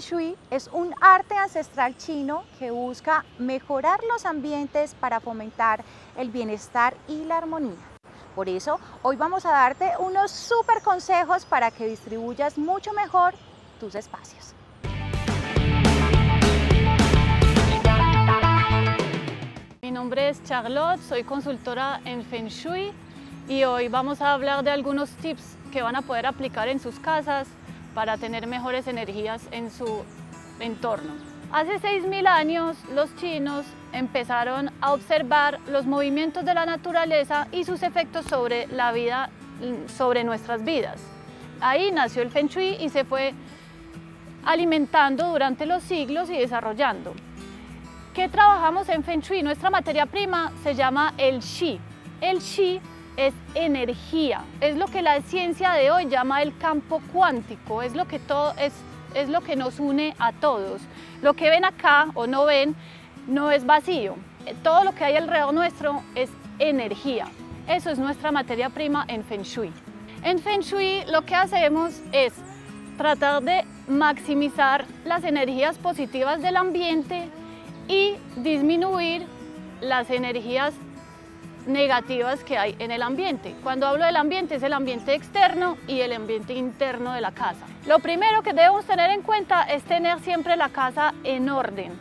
Feng Shui es un arte ancestral chino que busca mejorar los ambientes para fomentar el bienestar y la armonía. Por eso, hoy vamos a darte unos super consejos para que distribuyas mucho mejor tus espacios. Mi nombre es Charlotte, soy consultora en Feng Shui y hoy vamos a hablar de algunos tips que van a poder aplicar en sus casas para tener mejores energías en su entorno. Hace 6.000 años los chinos empezaron a observar los movimientos de la naturaleza y sus efectos sobre la vida, sobre nuestras vidas. Ahí nació el Feng Shui y se fue alimentando durante los siglos y desarrollando. ¿Qué trabajamos en Feng Shui? Nuestra materia prima se llama el Shi. El Shi es energía, es lo que la ciencia de hoy llama el campo cuántico, es lo que, todo, es, es lo que nos une a todos. Lo que ven acá o no ven no es vacío, todo lo que hay alrededor nuestro es energía. Eso es nuestra materia prima en Feng Shui. En Feng Shui lo que hacemos es tratar de maximizar las energías positivas del ambiente y disminuir las energías negativas que hay en el ambiente. Cuando hablo del ambiente es el ambiente externo y el ambiente interno de la casa. Lo primero que debemos tener en cuenta es tener siempre la casa en orden.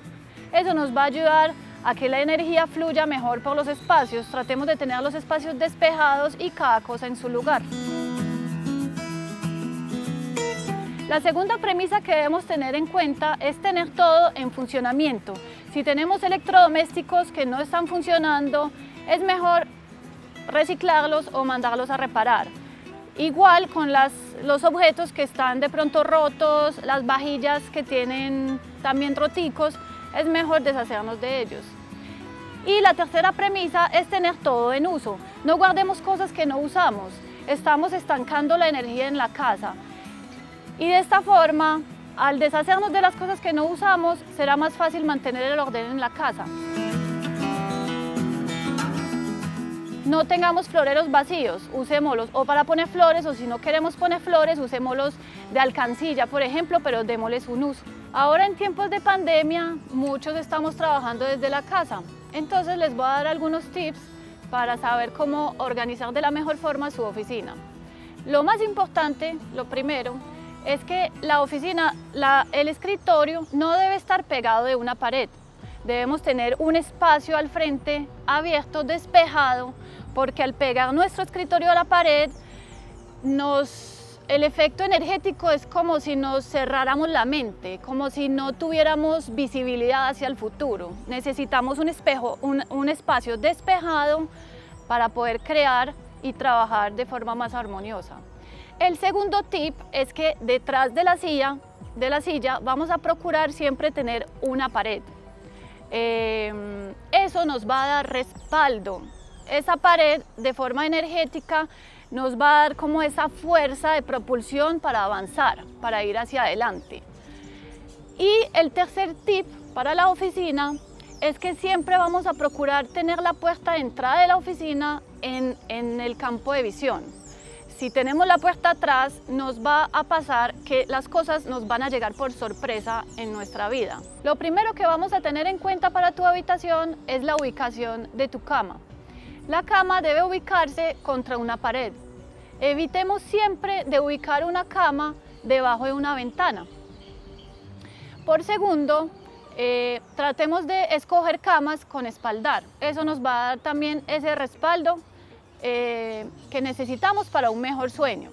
Eso nos va a ayudar a que la energía fluya mejor por los espacios. Tratemos de tener los espacios despejados y cada cosa en su lugar. La segunda premisa que debemos tener en cuenta es tener todo en funcionamiento. Si tenemos electrodomésticos que no están funcionando, es mejor reciclarlos o mandarlos a reparar. Igual con los objetos que están de pronto rotos, las vajillas que tienen también roticos, es mejor deshacernos de ellos. Y la tercera premisa es tener todo en uso. No guardemos cosas que no usamos. Estamos estancando la energía en la casa. Y de esta forma, al deshacernos de las cosas que no usamos, será más fácil mantener el orden en la casa. No tengamos floreros vacíos, usémoslos o para poner flores o si no queremos poner flores, usémoslos de alcancilla, por ejemplo, pero démosles un uso. Ahora en tiempos de pandemia, muchos estamos trabajando desde la casa, entonces les voy a dar algunos tips para saber cómo organizar de la mejor forma su oficina. Lo más importante, lo primero, es que la oficina, el escritorio no debe estar pegado de una pared. Debemos tener un espacio al frente abierto, despejado, porque al pegar nuestro escritorio a la pared, nos, el efecto energético es como si nos cerráramos la mente, como si no tuviéramos visibilidad hacia el futuro. Necesitamos un, espejo, un, espacio despejado para poder crear y trabajar de forma más armoniosa. El segundo tip es que detrás de la silla, de la silla vamos a procurar siempre tener una pared. Eh, eso nos va a dar respaldo, esa pared de forma energética nos va a dar como esa fuerza de propulsión para avanzar, para ir hacia adelante. Y el tercer tip para la oficina es que siempre vamos a procurar tener la puerta de entrada de la oficina en, en el campo de visión. Si tenemos la puerta atrás, nos va a pasar que las cosas nos van a llegar por sorpresa en nuestra vida. Lo primero que vamos a tener en cuenta para tu habitación es la ubicación de tu cama. La cama debe ubicarse contra una pared. Evitemos siempre de ubicar una cama debajo de una ventana. Por segundo, eh, tratemos de escoger camas con espaldar. Eso nos va a dar también ese respaldo eh, que necesitamos para un mejor sueño.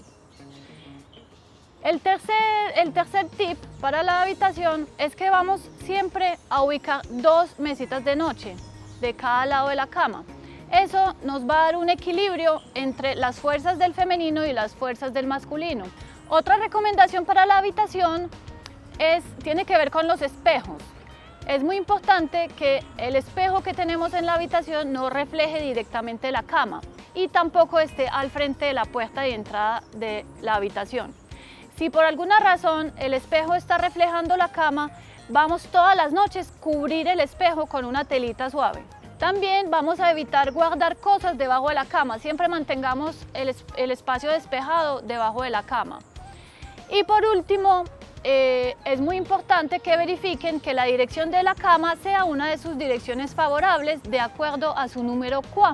El tercer, el tercer tip para la habitación es que vamos siempre a ubicar dos mesitas de noche de cada lado de la cama. Eso nos va a dar un equilibrio entre las fuerzas del femenino y las fuerzas del masculino. Otra recomendación para la habitación es, tiene que ver con los espejos. Es muy importante que el espejo que tenemos en la habitación no refleje directamente la cama y tampoco esté al frente de la puerta de entrada de la habitación. Si por alguna razón el espejo está reflejando la cama, vamos todas las noches cubrir el espejo con una telita suave. También vamos a evitar guardar cosas debajo de la cama. Siempre mantengamos el, espacio despejado debajo de la cama. Y por último, eh, es muy importante que verifiquen que la dirección de la cama sea una de sus direcciones favorables de acuerdo a su número QA.